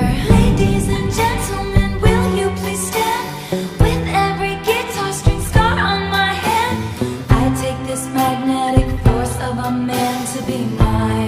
Ladies and gentlemen, will you please stand with every guitar string scar on my hand? I take this magnetic force of a man to be mine.